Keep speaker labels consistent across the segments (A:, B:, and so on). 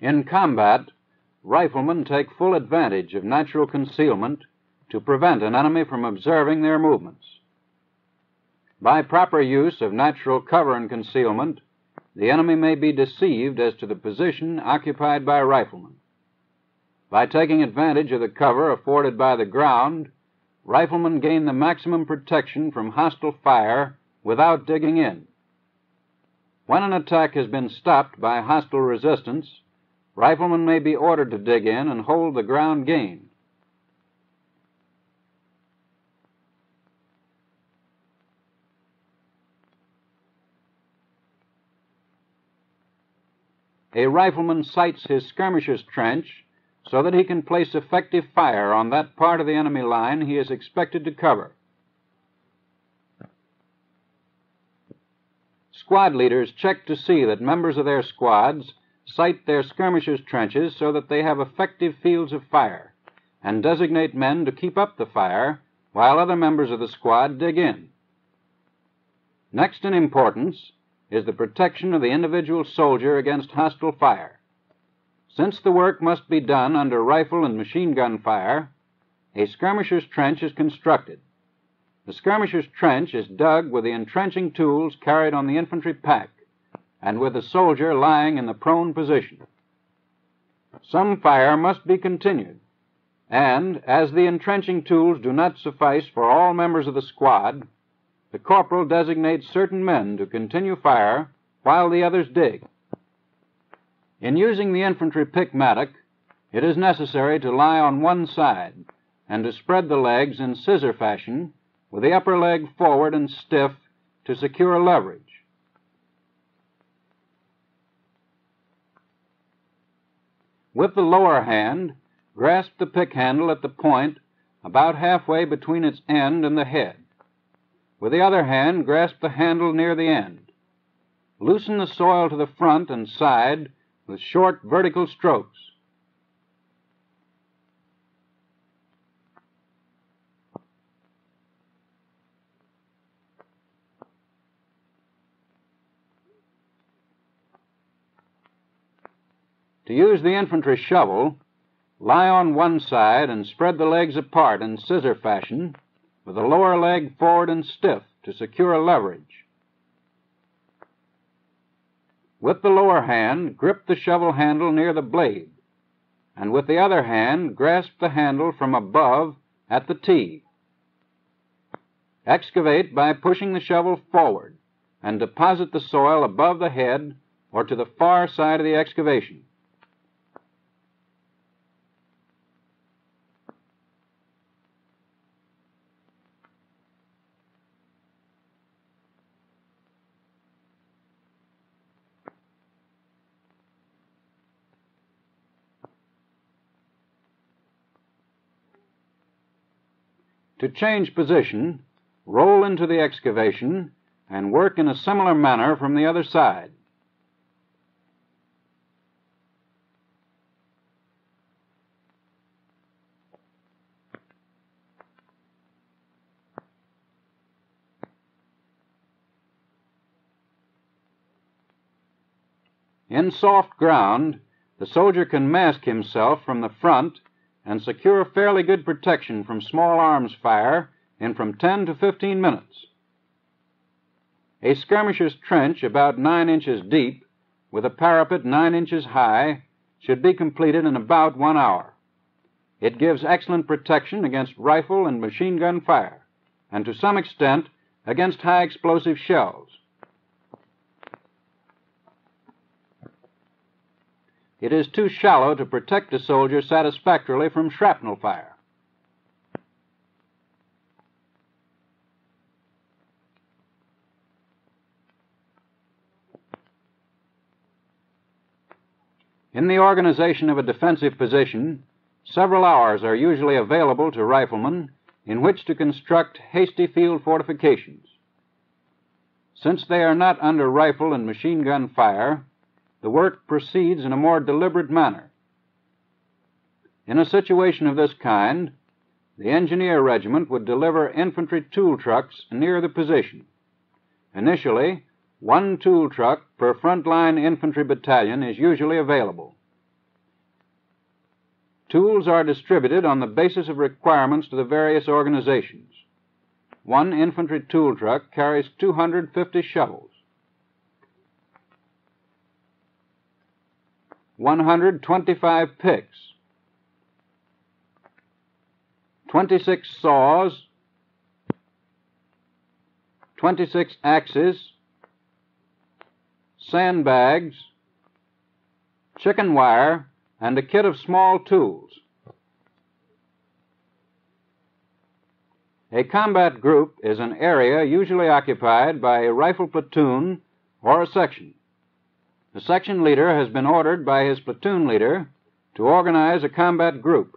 A: In combat, riflemen take full advantage of natural concealment to prevent an enemy from observing their movements. By proper use of natural cover and concealment, the enemy may be deceived as to the position occupied by riflemen. By taking advantage of the cover afforded by the ground, riflemen gain the maximum protection from hostile fire without digging in. When an attack has been stopped by hostile resistance, riflemen may be ordered to dig in and hold the ground gained. A rifleman sites his skirmisher's trench so that he can place effective fire on that part of the enemy line he is expected to cover. Squad leaders check to see that members of their squads site their skirmishers' trenches so that they have effective fields of fire, and designate men to keep up the fire while other members of the squad dig in. Next in importance is the protection of the individual soldier against hostile fire. Since the work must be done under rifle and machine gun fire, a skirmisher's trench is constructed. The skirmisher's trench is dug with the entrenching tools carried on the infantry pack and with the soldier lying in the prone position. Some fire must be continued, and as the entrenching tools do not suffice for all members of the squad, the corporal designates certain men to continue fire while the others dig. In using the infantry pick mattock, it is necessary to lie on one side and to spread the legs in scissor fashion with the upper leg forward and stiff to secure a leverage. With the lower hand, grasp the pick handle at the point about halfway between its end and the head. With the other hand, grasp the handle near the end. Loosen the soil to the front and side with short vertical strokes. To use the infantry shovel, lie on one side and spread the legs apart in scissor fashion with the lower leg forward and stiff to secure a leverage. With the lower hand, grip the shovel handle near the blade, and with the other hand, grasp the handle from above at the T. Excavate by pushing the shovel forward and deposit the soil above the head or to the far side of the excavation. To change position, roll into the excavation and work in a similar manner from the other side. In soft ground, the soldier can mask himself from the front and secure fairly good protection from small arms fire in from 10 to 15 minutes. A skirmisher's trench about 9 inches deep with a parapet 9 inches high should be completed in about one hour. It gives excellent protection against rifle and machine gun fire, and to some extent against high explosive shells. It is too shallow to protect a soldier satisfactorily from shrapnel fire. In the organization of a defensive position, several hours are usually available to riflemen in which to construct hasty field fortifications. Since they are not under rifle and machine gun fire, the work proceeds in a more deliberate manner. In a situation of this kind, the engineer regiment would deliver infantry tool trucks near the position. Initially, one tool truck per frontline infantry battalion is usually available. Tools are distributed on the basis of requirements to the various organizations. One infantry tool truck carries 250 shovels. 125 picks, 26 saws, 26 axes, sandbags, chicken wire, and a kit of small tools. A combat group is an area usually occupied by a rifle platoon or a section. The section leader has been ordered by his platoon leader to organize a combat group.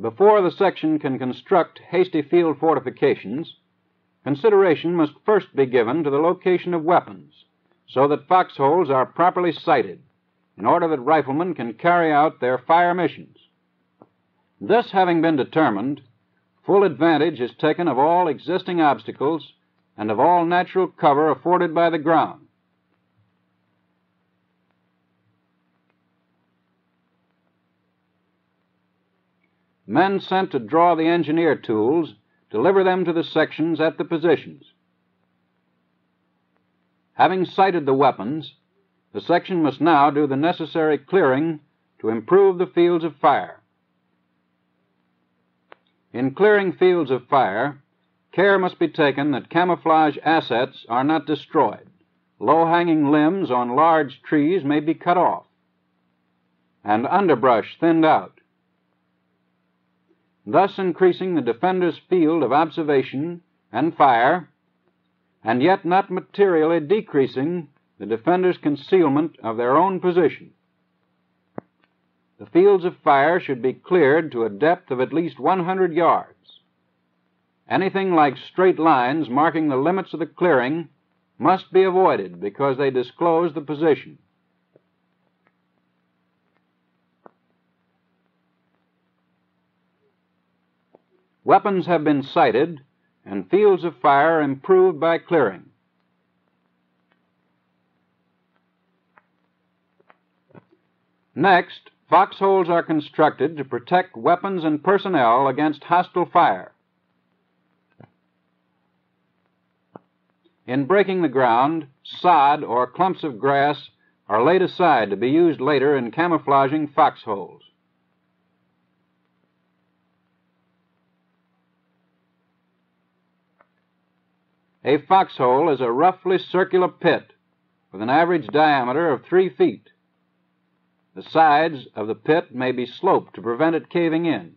A: Before the section can construct hasty field fortifications, consideration must first be given to the location of weapons so that foxholes are properly sited in order that riflemen can carry out their fire missions. This having been determined, full advantage is taken of all existing obstacles and of all natural cover afforded by the ground. Men sent to draw the engineer tools deliver them to the sections at the positions. Having sited the weapons, the section must now do the necessary clearing to improve the fields of fire. In clearing fields of fire, care must be taken that camouflage assets are not destroyed. Low hanging limbs on large trees may be cut off, and underbrush thinned out, thus increasing the defender's field of observation and fire, and yet not materially decreasing the defender's concealment of their own position. The fields of fire should be cleared to a depth of at least 100 yards. Anything like straight lines marking the limits of the clearing must be avoided because they disclose the position. Weapons have been sited and fields of fire improved by clearing. Next, foxholes are constructed to protect weapons and personnel against hostile fire. In breaking the ground, sod or clumps of grass are laid aside to be used later in camouflaging foxholes. A foxhole is a roughly circular pit with an average diameter of three feet. The sides of the pit may be sloped to prevent it caving in.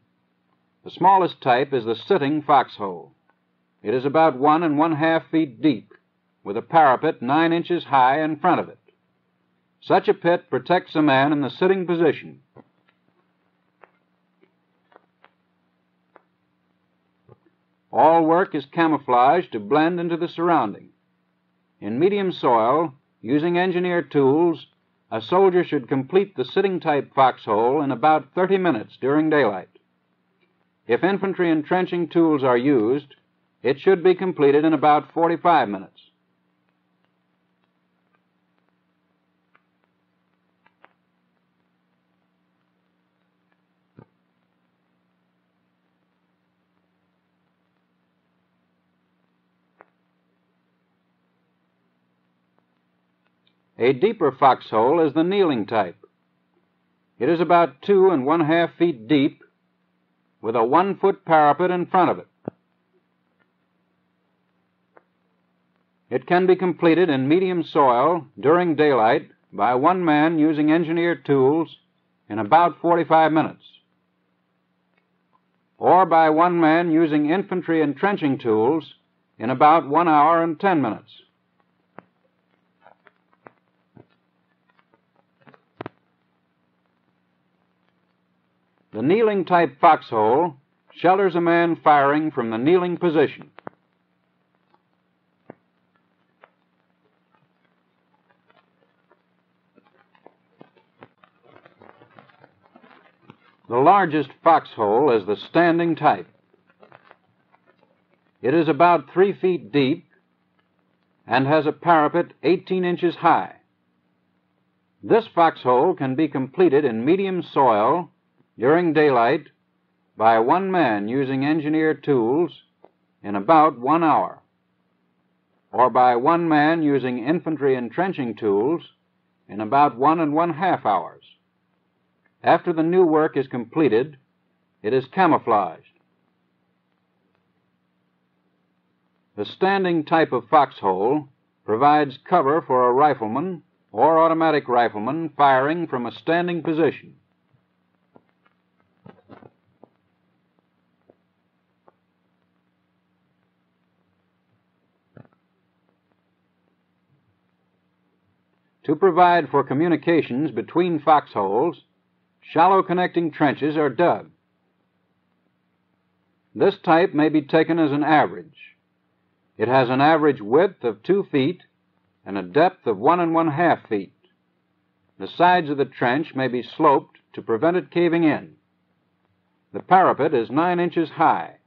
A: The smallest type is the sitting foxhole. It is about one and one half feet deep, with a parapet nine inches high in front of it. Such a pit protects a man in the sitting position. All work is camouflaged to blend into the surrounding. In medium soil, using engineer tools, a soldier should complete the sitting type foxhole in about 30 minutes during daylight. If infantry entrenching tools are used, it should be completed in about 45 minutes. A deeper foxhole is the kneeling type. It is about two and one half feet deep, with a one foot parapet in front of it. It can be completed in medium soil during daylight by one man using engineer tools in about 45 minutes, or by one man using infantry entrenching tools in about one hour and ten minutes. The kneeling type foxhole shelters a man firing from the kneeling position. The largest foxhole is the standing type. It is about three feet deep and has a parapet 18 inches high. This foxhole can be completed in medium soil during daylight by one man using engineer tools in about one hour, or by one man using infantry entrenching tools in about one and one half hours. After the new work is completed, it is camouflaged. The standing type of foxhole provides cover for a rifleman or automatic rifleman firing from a standing position. To provide for communications between foxholes, shallow connecting trenches are dug. This type may be taken as an average. It has an average width of two feet and a depth of one and one half feet. The sides of the trench may be sloped to prevent it caving in. The parapet is nine inches high.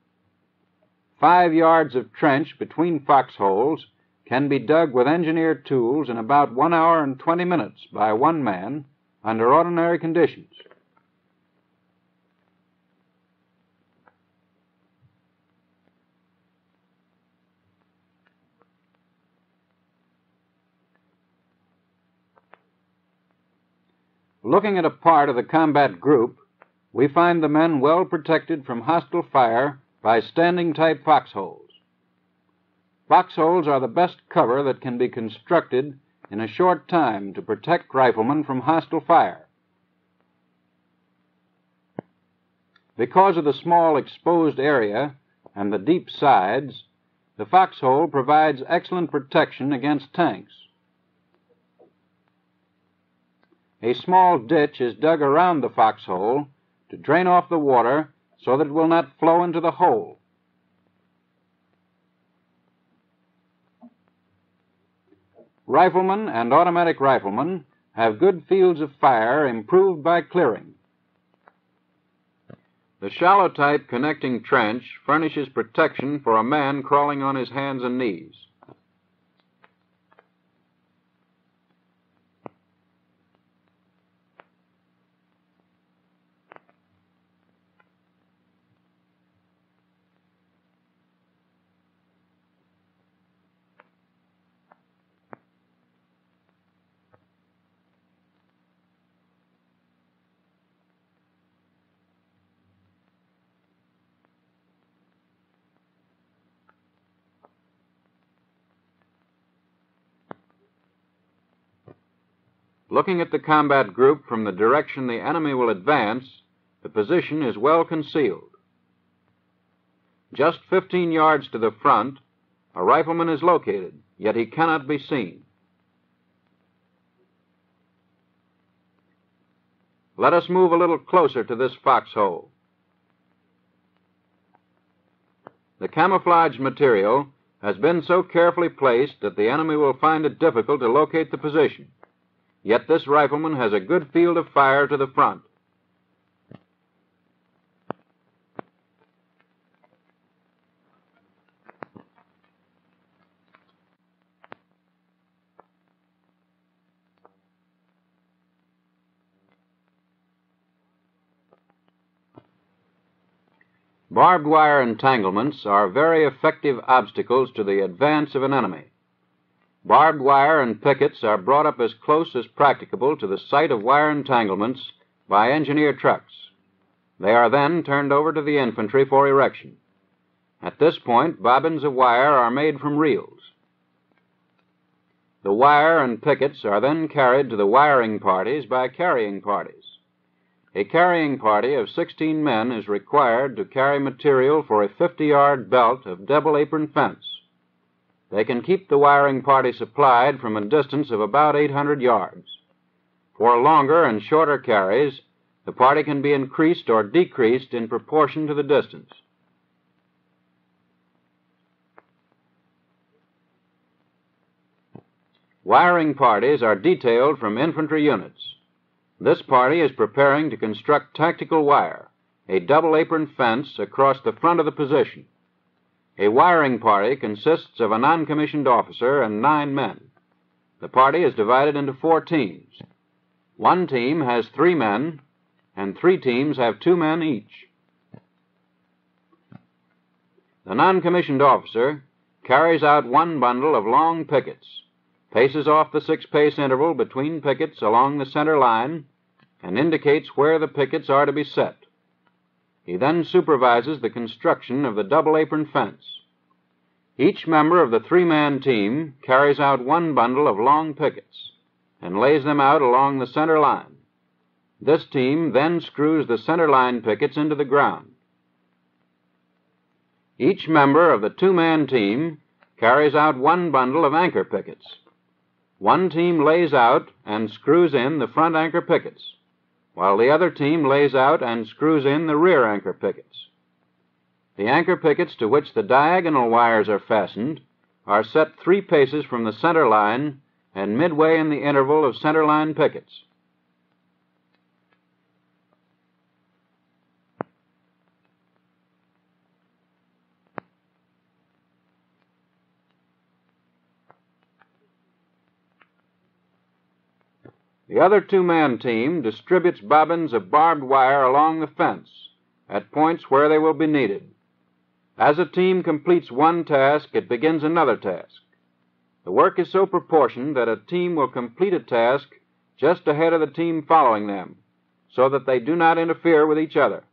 A: Five yards of trench between foxholes can be dug with engineered tools in about one hour and twenty minutes by one man under ordinary conditions. Looking at a part of the combat group, we find the men well protected from hostile fire by standing type foxholes. Foxholes are the best cover that can be constructed in a short time to protect riflemen from hostile fire. Because of the small exposed area and the deep sides, the foxhole provides excellent protection against tanks. A small ditch is dug around the foxhole to drain off the water so that it will not flow into the hole. Riflemen and automatic riflemen have good fields of fire improved by clearing. The shallow type connecting trench furnishes protection for a man crawling on his hands and knees. Looking at the combat group from the direction the enemy will advance, the position is well concealed. Just 15 yards to the front, a rifleman is located, yet he cannot be seen. Let us move a little closer to this foxhole. The camouflage material has been so carefully placed that the enemy will find it difficult to locate the position. Yet this rifleman has a good field of fire to the front. Barbed wire entanglements are very effective obstacles to the advance of an enemy. Barbed wire and pickets are brought up as close as practicable to the site of wire entanglements by engineer trucks. They are then turned over to the infantry for erection. At this point, bobbins of wire are made from reels. The wire and pickets are then carried to the wiring parties by carrying parties. A carrying party of 16 men is required to carry material for a 50 yard belt of double apron fence. They can keep the wiring party supplied from a distance of about 800 yards. For longer and shorter carries, the party can be increased or decreased in proportion to the distance. Wiring parties are detailed from infantry units. This party is preparing to construct tactical wire, a double apron fence across the front of the position. A wiring party consists of a non-commissioned officer and nine men. The party is divided into four teams. One team has three men, and three teams have two men each. The non-commissioned officer carries out one bundle of long pickets, paces off the six-pace interval between pickets along the center line, and indicates where the pickets are to be set. He then supervises the construction of the double apron fence. Each member of the three-man team carries out one bundle of long pickets and lays them out along the center line. This team then screws the center line pickets into the ground. Each member of the two-man team carries out one bundle of anchor pickets. One team lays out and screws in the front anchor pickets, while the other team lays out and screws in the rear anchor pickets. The anchor pickets to which the diagonal wires are fastened are set three paces from the center line and midway in the interval of center line pickets. The other two-man team distributes bobbins of barbed wire along the fence at points where they will be needed. As a team completes one task, it begins another task. The work is so proportioned that a team will complete a task just ahead of the team following them, so that they do not interfere with each other.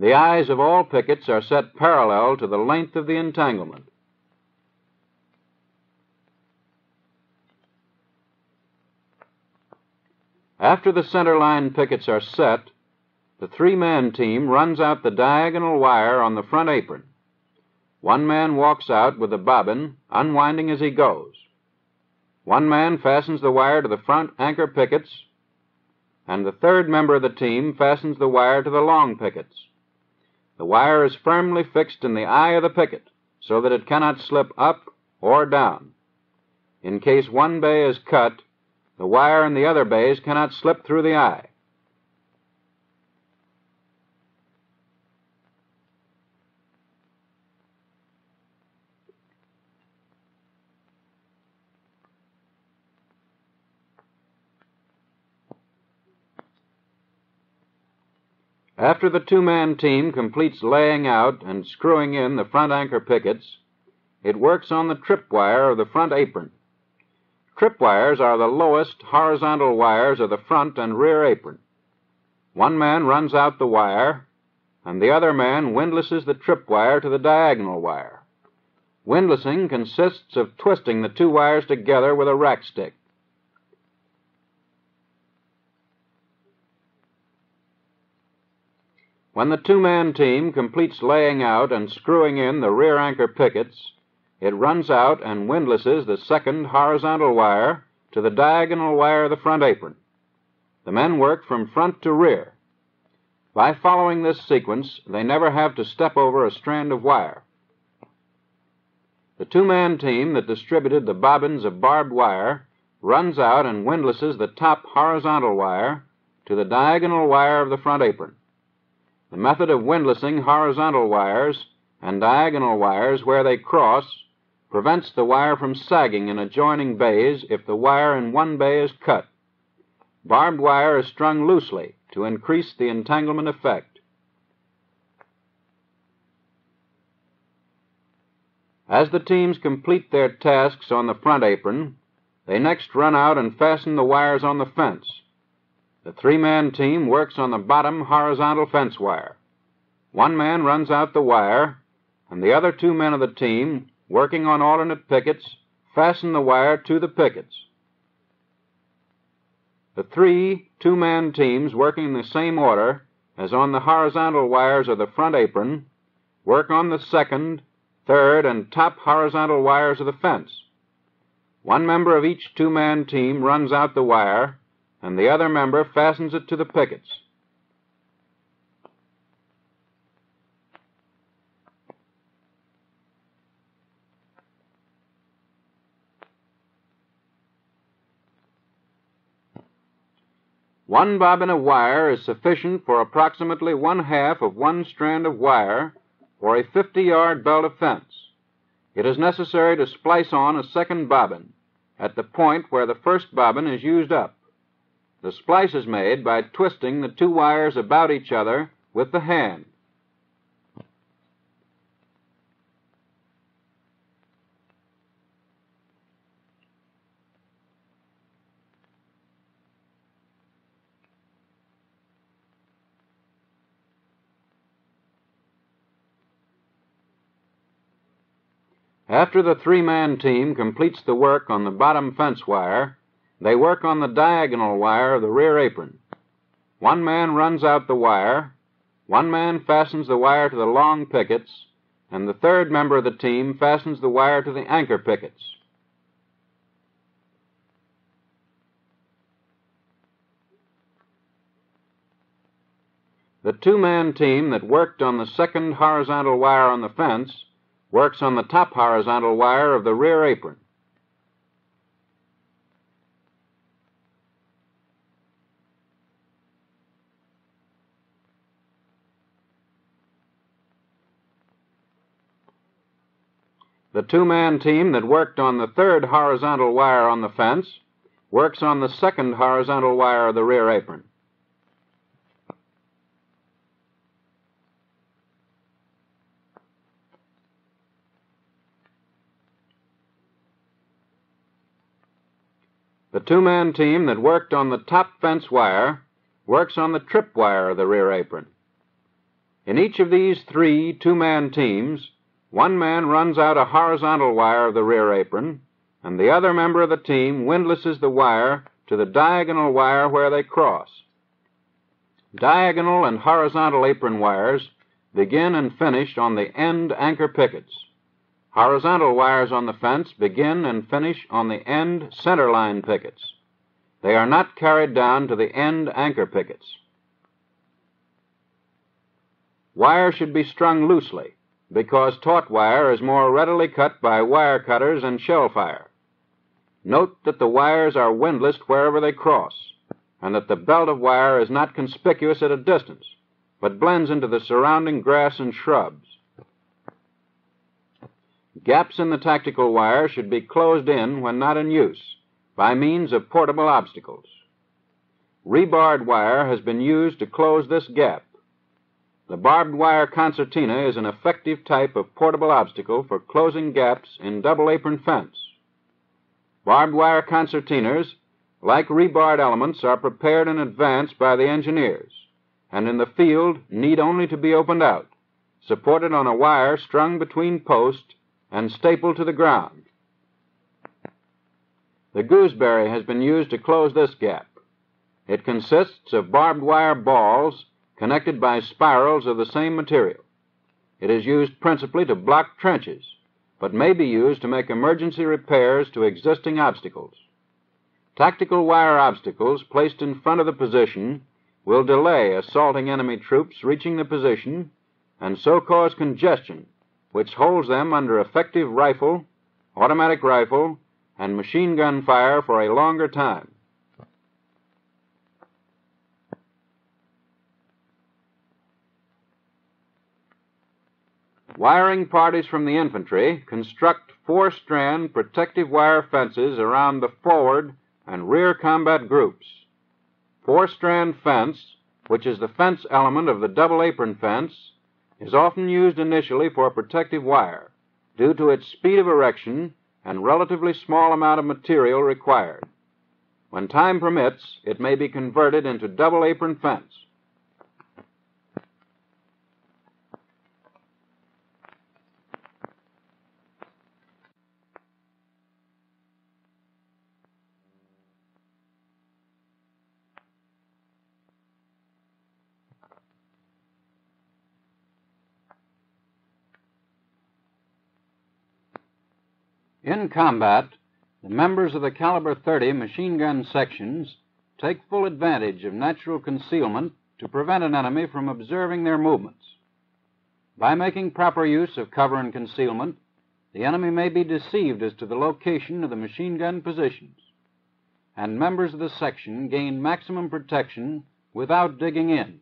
A: The eyes of all pickets are set parallel to the length of the entanglement. After the center line pickets are set, the three-man team runs out the diagonal wire on the front apron. One man walks out with the bobbin, unwinding as he goes. One man fastens the wire to the front anchor pickets, and the third member of the team fastens the wire to the long pickets. The wire is firmly fixed in the eye of the picket so that it cannot slip up or down. In case one bay is cut, the wire in the other bays cannot slip through the eye. After the two-man team completes laying out and screwing in the front anchor pickets, it works on the trip wire of the front apron. Trip wires are the lowest horizontal wires of the front and rear apron. One man runs out the wire, and the other man windlasses the trip wire to the diagonal wire. Windlassing consists of twisting the two wires together with a rack stick. When the two-man team completes laying out and screwing in the rear anchor pickets, it runs out and windlasses the second horizontal wire to the diagonal wire of the front apron. The men work from front to rear. By following this sequence, they never have to step over a strand of wire. The two-man team that distributed the bobbins of barbed wire runs out and windlasses the top horizontal wire to the diagonal wire of the front apron. The method of windlassing horizontal wires and diagonal wires where they cross prevents the wire from sagging in adjoining bays if the wire in one bay is cut. Barbed wire is strung loosely to increase the entanglement effect. As the teams complete their tasks on the front apron, they next run out and fasten the wires on the fence. The three-man team works on the bottom horizontal fence wire. One man runs out the wire, and the other two men of the team, working on alternate pickets, fasten the wire to the pickets. The three two-man teams working in the same order as on the horizontal wires of the front apron work on the second, third, and top horizontal wires of the fence. One member of each two-man team runs out the wire, and the other member fastens it to the pickets. One bobbin of wire is sufficient for approximately one half of one strand of wire for a 50-yard belt of fence. It is necessary to splice on a second bobbin at the point where the first bobbin is used up. The splice is made by twisting the two wires about each other with the hand. After the three-man team completes the work on the bottom fence wire, they work on the diagonal wire of the rear apron. One man runs out the wire, one man fastens the wire to the long pickets, and the third member of the team fastens the wire to the anchor pickets. The two-man team that worked on the second horizontal wire on the fence works on the top horizontal wire of the rear apron. The two-man team that worked on the third horizontal wire on the fence works on the second horizontal wire of the rear apron. The two-man team that worked on the top fence wire works on the trip wire of the rear apron. In each of these three two-man teams, one man runs out a horizontal wire of the rear apron, and the other member of the team windlasses the wire to the diagonal wire where they cross. Diagonal and horizontal apron wires begin and finish on the end anchor pickets. Horizontal wires on the fence begin and finish on the end centerline pickets. They are not carried down to the end anchor pickets. Wire should be strung loosely because taut wire is more readily cut by wire cutters and shell fire. Note that the wires are windlassed wherever they cross, and that the belt of wire is not conspicuous at a distance, but blends into the surrounding grass and shrubs. Gaps in the tactical wire should be closed in when not in use by means of portable obstacles. Rebarred wire has been used to close this gap. The barbed wire concertina is an effective type of portable obstacle for closing gaps in double apron fence. Barbed wire concertinas, like rebarred elements, are prepared in advance by the engineers, and in the field need only to be opened out, supported on a wire strung between posts and stapled to the ground. The gooseberry has been used to close this gap. It consists of barbed wire balls connected by spirals of the same material. It is used principally to block trenches, but may be used to make emergency repairs to existing obstacles. Tactical wire obstacles placed in front of the position will delay assaulting enemy troops reaching the position and so cause congestion which holds them under effective rifle, automatic rifle, and machine gun fire for a longer time. Wiring parties from the infantry construct four strand protective wire fences around the forward and rear combat groups. Four strand fence, which is the fence element of the double apron fence, is often used initially for a protective wire due to its speed of erection and relatively small amount of material required. When time permits, it may be converted into double apron fence. In combat, the members of the caliber 30 machine gun sections take full advantage of natural concealment to prevent an enemy from observing their movements. By making proper use of cover and concealment, the enemy may be deceived as to the location of the machine gun positions, and members of the section gain maximum protection without digging in.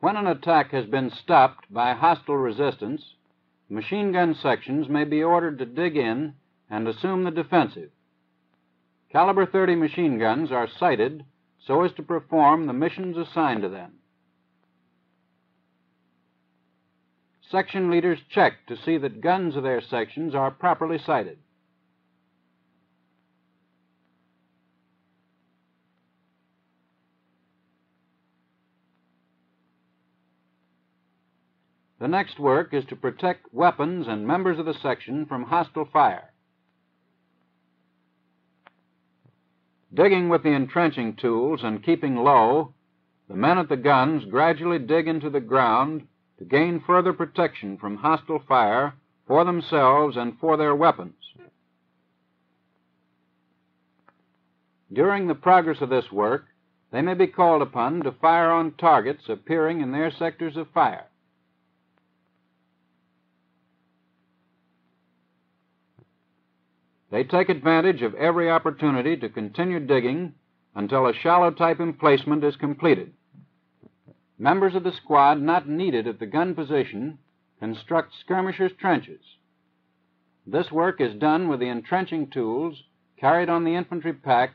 A: When an attack has been stopped by hostile resistance, machine gun sections may be ordered to dig in and assume the defensive. Caliber 30 machine guns are sighted so as to perform the missions assigned to them. Section leaders check to see that guns of their sections are properly sighted. The next work is to protect weapons and members of the section from hostile fire. Digging with the entrenching tools and keeping low, the men at the guns gradually dig into the ground to gain further protection from hostile fire for themselves and for their weapons. During the progress of this work, they may be called upon to fire on targets appearing in their sectors of fire. They take advantage of every opportunity to continue digging until a shallow type emplacement is completed. Members of the squad not needed at the gun position construct skirmishers' trenches. This work is done with the entrenching tools carried on the infantry pack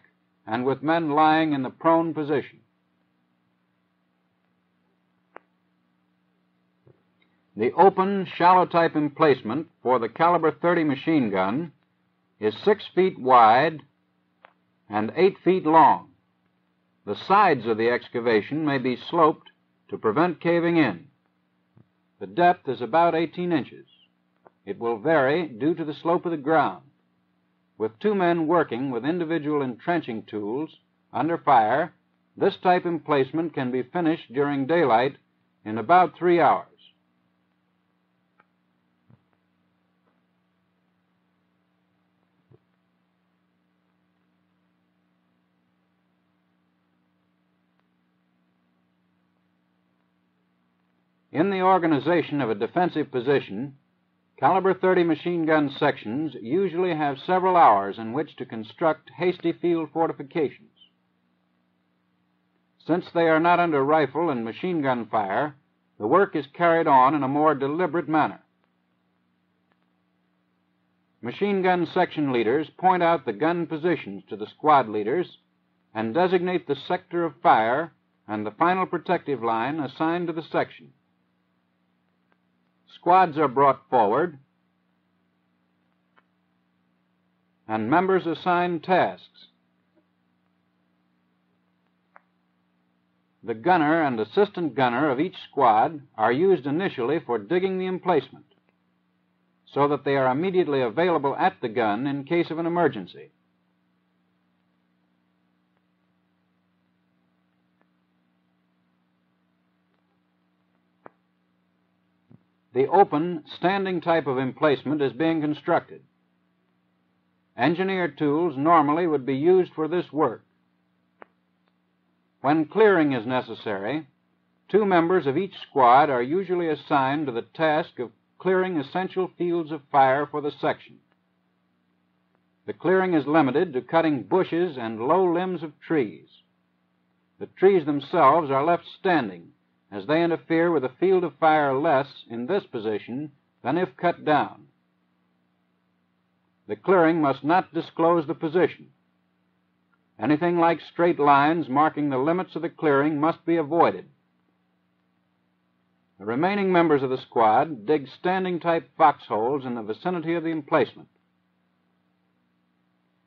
A: and with men lying in the prone position. The open, shallow type emplacement for the caliber 30 machine gun is six feet wide and eight feet long. The sides of the excavation may be sloped to prevent caving in. The depth is about 18 inches. It will vary due to the slope of the ground. With two men working with individual entrenching tools under fire, this type emplacement can be finished during daylight in about three hours. In the organization of a defensive position, caliber 30 machine gun sections usually have several hours in which to construct hasty field fortifications. Since they are not under rifle and machine gun fire, the work is carried on in a more deliberate manner. Machine gun section leaders point out the gun positions to the squad leaders and designate the sector of fire and the final protective line assigned to the section. Squads are brought forward, and members assigned tasks. The gunner and assistant gunner of each squad are used initially for digging the emplacement, so that they are immediately available at the gun in case of an emergency. The open, standing type of emplacement is being constructed. Engineer tools normally would be used for this work. When clearing is necessary, two members of each squad are usually assigned to the task of clearing essential fields of fire for the section. The clearing is limited to cutting bushes and low limbs of trees. The trees themselves are left standing as they interfere with a field of fire less in this position than if cut down. The clearing must not disclose the position. Anything like straight lines marking the limits of the clearing must be avoided. The remaining members of the squad dig standing type foxholes in the vicinity of the emplacement.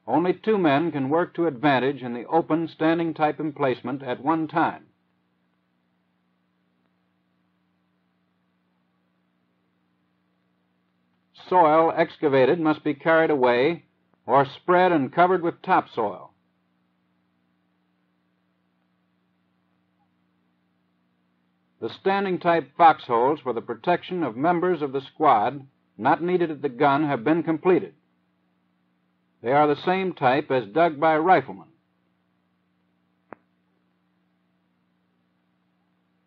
A: Only two men can work to advantage in the open standing type emplacement at one time. Soil excavated must be carried away or spread and covered with topsoil. The standing type foxholes for the protection of members of the squad not needed at the gun have been completed. They are the same type as dug by riflemen.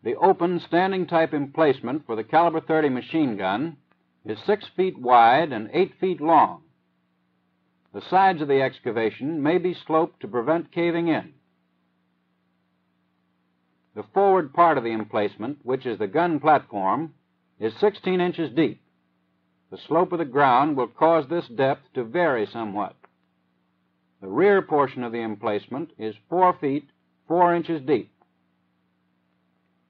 A: The open standing type emplacement for the caliber 30 machine gun is six feet wide and eight feet long. The sides of the excavation may be sloped to prevent caving in. the forward part of the emplacement, which is the gun platform, is 16 inches deep. The slope of the ground will cause this depth to vary somewhat. The rear portion of the emplacement is 4 feet 4 inches deep.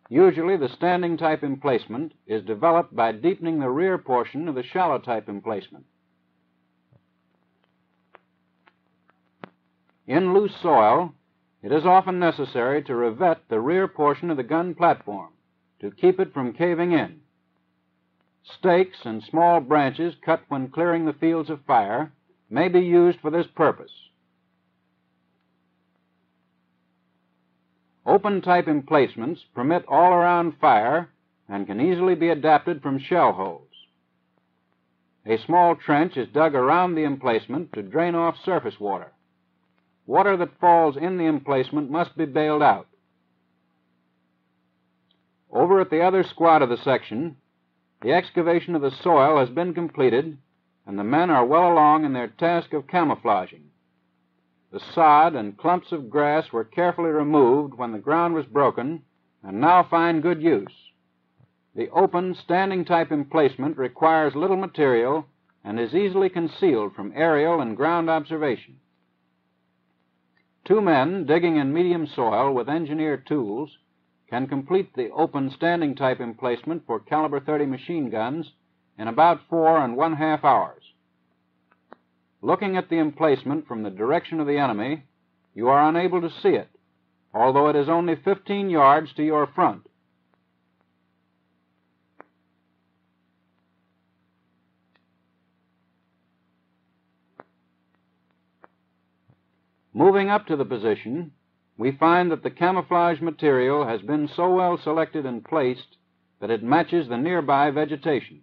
A: Usually, the standing type emplacement is developed by deepening the rear portion of the shallow type emplacement. In loose soil, it is often necessary to revet the rear portion of the gun platform to keep it from caving in. Stakes and small branches cut when clearing the fields of fire may be used for this purpose. Open type emplacements permit all around fire and can easily be adapted from shell holes. A small trench is dug around the emplacement to drain off surface water. Water that falls in the emplacement must be bailed out. Over at the other squad of the section, the excavation of the soil has been completed, and the men are well along in their task of camouflaging. The sod and clumps of grass were carefully removed when the ground was broken and now find good use. The open, standing type emplacement requires little material and is easily concealed from aerial and ground observation. Two men digging in medium soil with engineer tools can complete the open standing type emplacement for caliber 30 machine guns in about four and one half hours. Looking at the emplacement from the direction of the enemy, you are unable to see it, although it is only 15 yards to your front. Moving up to the position, we find that the camouflage material has been so well selected and placed that it matches the nearby vegetation.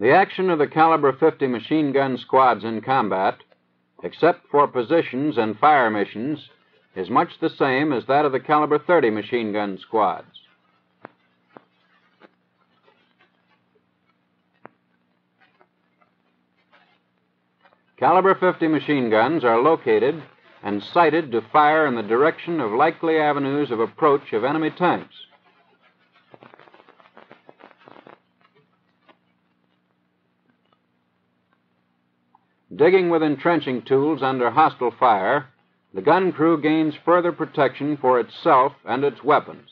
A: The action of the caliber 50 machine gun squads in combat, except for positions and fire missions, is much the same as that of the caliber 30 machine gun squads. Caliber 50 machine guns are located and sited to fire in the direction of likely avenues of approach of enemy tanks. Digging with entrenching tools under hostile fire, the gun crew gains further protection for itself and its weapons.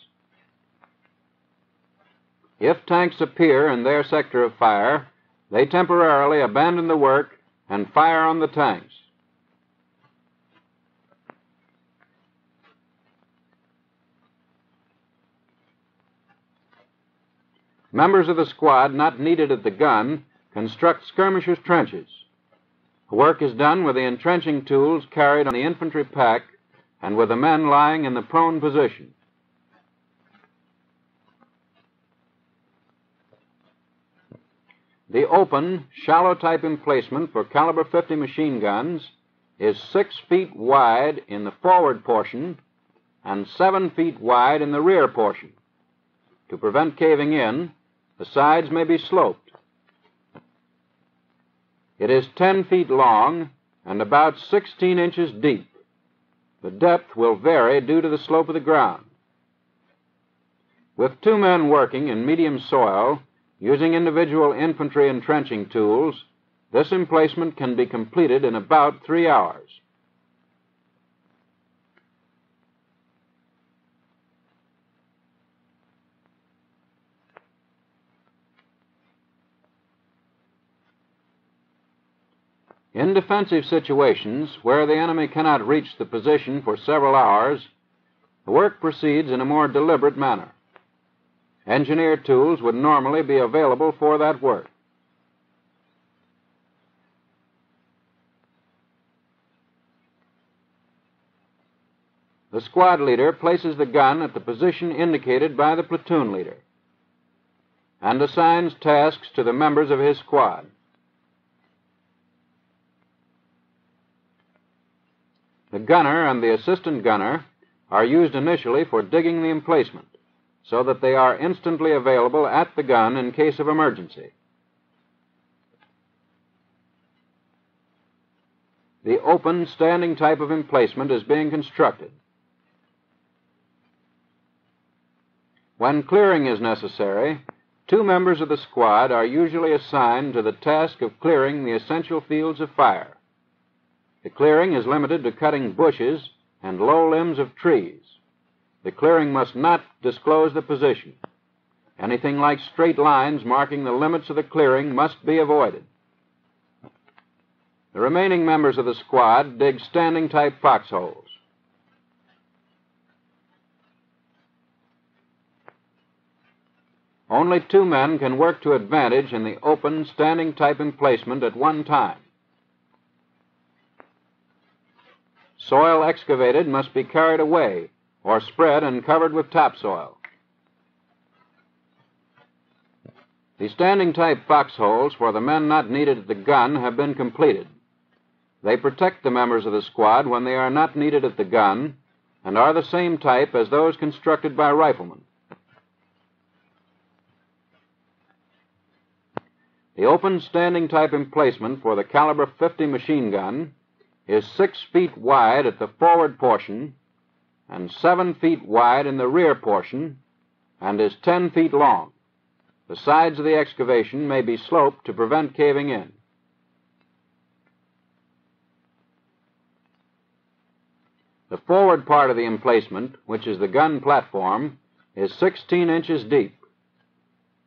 A: If tanks appear in their sector of fire, they temporarily abandon the work and fire on the tanks. Members of the squad not needed at the gun construct skirmishers' trenches. Work is done with the entrenching tools carried on the infantry pack and with the men lying in the prone position. The open, shallow type emplacement for caliber 50 machine guns is six feet wide in the forward portion and seven feet wide in the rear portion. To prevent caving in, the sides may be sloped. It is 10 feet long and about 16 inches deep. The depth will vary due to the slope of the ground. With two men working in medium soil, using individual infantry entrenching tools, this emplacement can be completed in about three hours. In defensive situations, where the enemy cannot reach the position for several hours, the work proceeds in a more deliberate manner. Engineer tools would normally be available for that work. The squad leader places the gun at the position indicated by the platoon leader and assigns tasks to the members of his squad. The gunner and the assistant gunner are used initially for digging the emplacement so that they are instantly available at the gun in case of emergency. The open standing type of emplacement is being constructed. When clearing is necessary, two members of the squad are usually assigned to the task of clearing the essential fields of fire. The clearing is limited to cutting bushes and low limbs of trees. The clearing must not disclose the position. Anything like straight lines marking the limits of the clearing must be avoided. The remaining members of the squad dig standing type foxholes. Only two men can work to advantage in the open standing type emplacement at one time. Soil excavated must be carried away or spread and covered with topsoil. The standing type foxholes for the men not needed at the gun have been completed. They protect the members of the squad when they are not needed at the gun and are the same type as those constructed by riflemen. The open standing type emplacement for the caliber 50 machine gun is six feet wide at the forward portion and seven feet wide in the rear portion and is ten feet long. The sides of the excavation may be sloped to prevent caving in. The forward part of the emplacement, which is the gun platform, is 16 inches deep.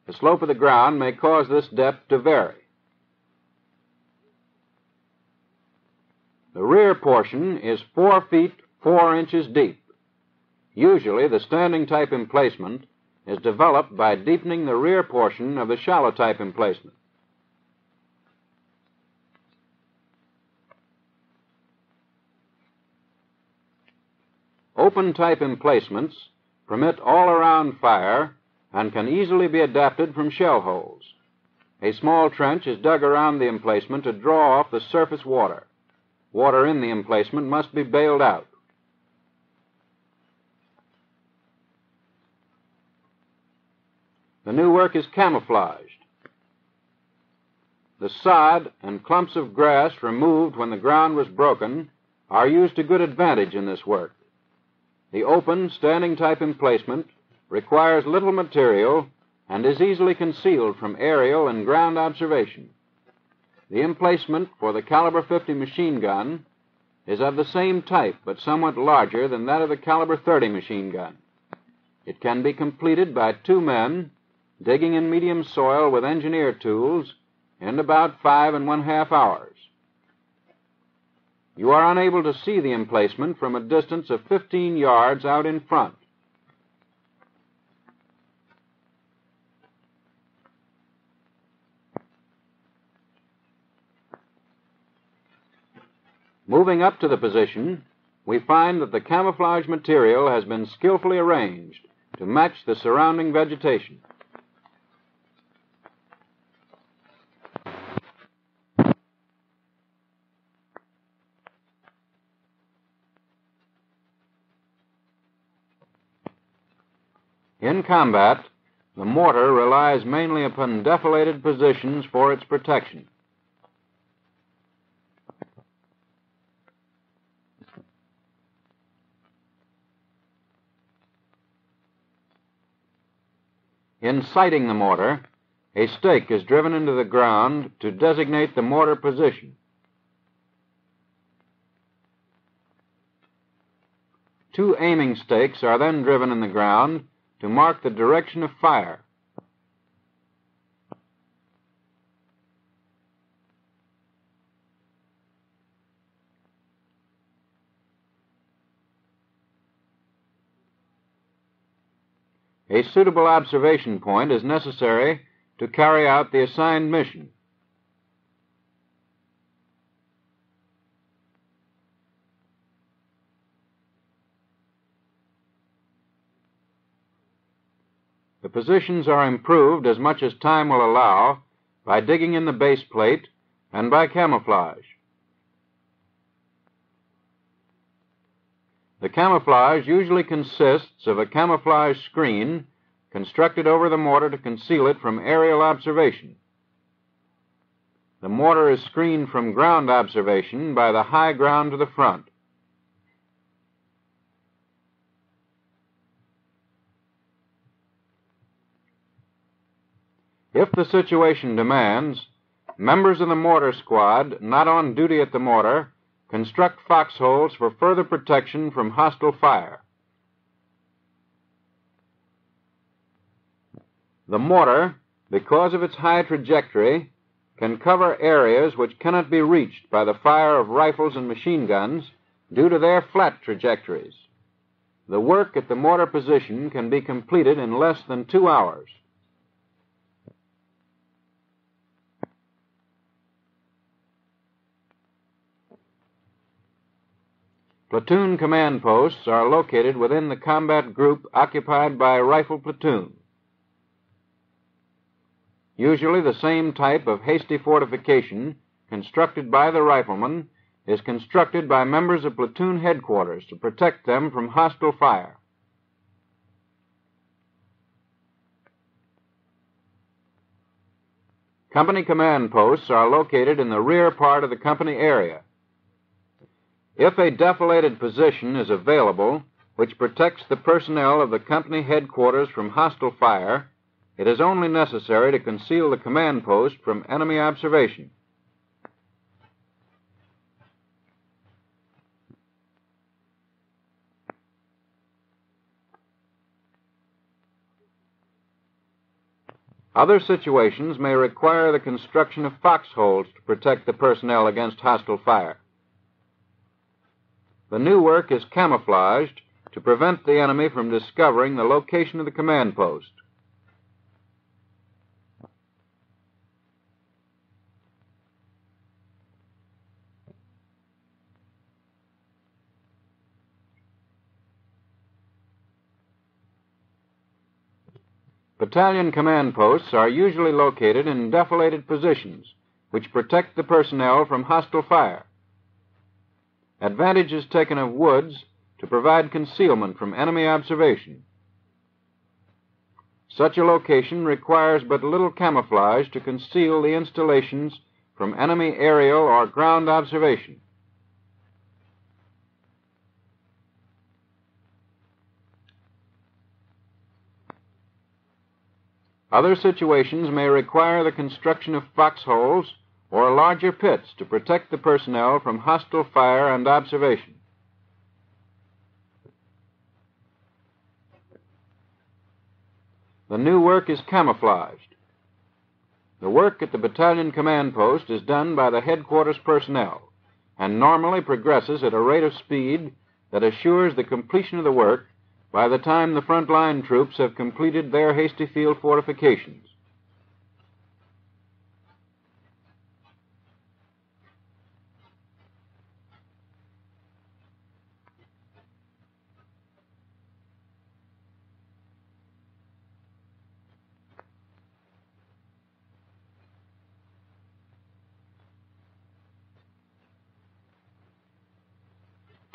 A: The slope of the ground may cause this depth to vary. The rear portion is 4 feet 4 inches deep. Usually, the standing type emplacement is developed by deepening the rear portion of the shallow type emplacement. Open type emplacements permit all around fire and can easily be adapted from shell holes. A small trench is dug around the emplacement to draw off the surface water. Water in the emplacement must be bailed out. The new work is camouflaged. The sod and clumps of grass removed when the ground was broken are used to good advantage in this work. The open, standing type emplacement requires little material and is easily concealed from aerial and ground observation. The emplacement for the caliber 50 machine gun is of the same type but somewhat larger than that of the caliber 30 machine gun. It can be completed by two men digging in medium soil with engineer tools in about five and one half hours. You are unable to see the emplacement from a distance of 15 yards out in front. Moving up to the position, we find that the camouflage material has been skillfully arranged to match the surrounding vegetation. In combat, the mortar relies mainly upon defiladed positions for its protection. In siting the mortar, a stake is driven into the ground to designate the mortar position. Two aiming stakes are then driven in the ground to mark the direction of fire. A suitable observation point is necessary to carry out the assigned mission. The positions are improved as much as time will allow by digging in the base plate and by camouflage. The camouflage usually consists of a camouflage screen constructed over the mortar to conceal it from aerial observation. The mortar is screened from ground observation by the high ground to the front. If the situation demands, members of the mortar squad not on duty at the mortar construct foxholes for further protection from hostile fire. The mortar, because of its high trajectory, can cover areas which cannot be reached by the fire of rifles and machine guns due to their flat trajectories. The work at the mortar position can be completed in less than two hours. Platoon command posts are located within the combat group occupied by rifle platoon. Usually the same type of hasty fortification constructed by the riflemen is constructed by members of platoon headquarters to protect them from hostile fire. Company command posts are located in the rear part of the company area. If a defiladed position is available which protects the personnel of the company headquarters from hostile fire, it is only necessary to conceal the command post from enemy observation. Other situations may require the construction of foxholes to protect the personnel against hostile fire. The new work is camouflaged to prevent the enemy from discovering the location of the command post. Battalion command posts are usually located in defiladed positions, which protect the personnel from hostile fire. Advantage is taken of woods to provide concealment from enemy observation. Such a location requires but little camouflage to conceal the installations from enemy aerial or ground observation. Other situations may require the construction of foxholes or larger pits to protect the personnel from hostile fire and observation. The new work is camouflaged. The work at the battalion command post is done by the headquarters personnel and normally progresses at a rate of speed that assures the completion of the work by the time the front line troops have completed their hasty field fortifications.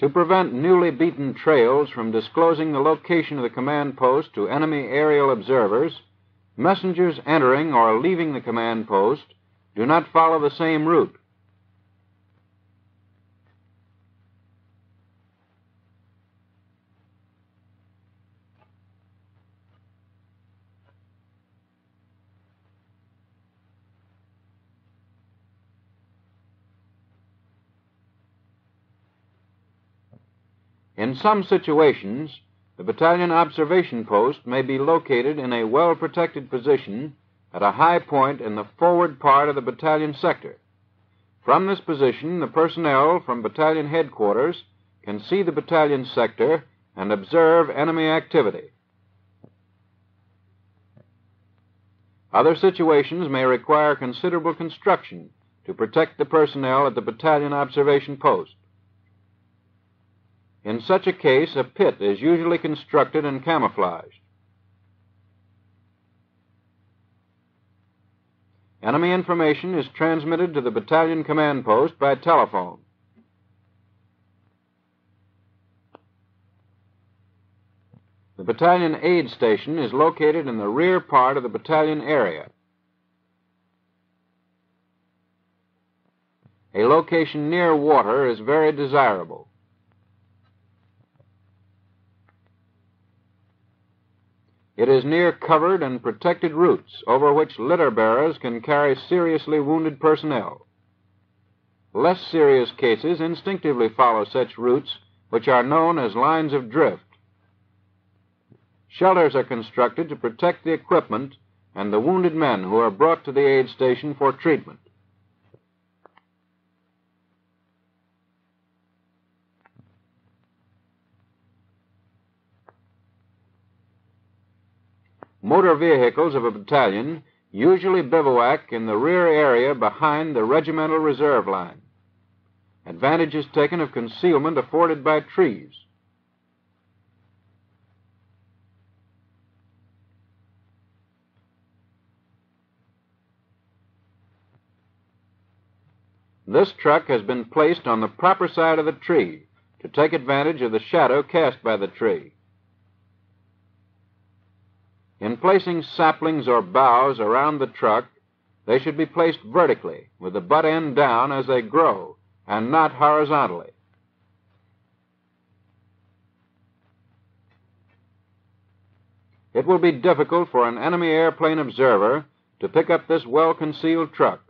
A: To prevent newly beaten trails from disclosing the location of the command post to enemy aerial observers, messengers entering or leaving the command post do not follow the same route. In some situations, the battalion observation post may be located in a well protected position at a high point in the forward part of the battalion sector. From this position, the personnel from battalion headquarters can see the battalion sector and observe enemy activity. Other situations may require considerable construction to protect the personnel at the battalion observation post. In such a case, a pit is usually constructed and camouflaged. Enemy information is transmitted to the battalion command post by telephone. The battalion aid station is located in the rear part of the battalion area. A location near water is very desirable. It is near covered and protected routes over which litter bearers can carry seriously wounded personnel. Less serious cases instinctively follow such routes, which are known as lines of drift. Shelters are constructed to protect the equipment and the wounded men who are brought to the aid station for treatment. Motor vehicles of a battalion usually bivouac in the rear area behind the regimental reserve line. Advantage is taken of concealment afforded by trees. This truck has been placed on the proper side of the tree to take advantage of the shadow cast by the tree. In placing saplings or boughs around the truck, they should be placed vertically, with the butt end down as they grow, and not horizontally. It will be difficult for an enemy airplane observer to pick up this well-concealed truck.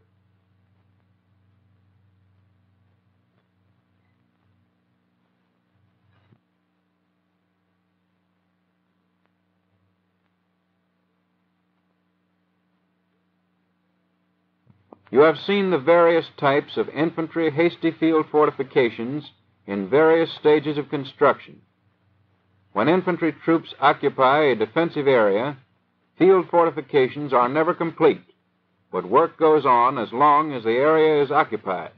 A: You have seen the various types of infantry hasty field fortifications in various stages of construction. When infantry troops occupy a defensive area, field fortifications are never complete, but work goes on as long as the area is occupied.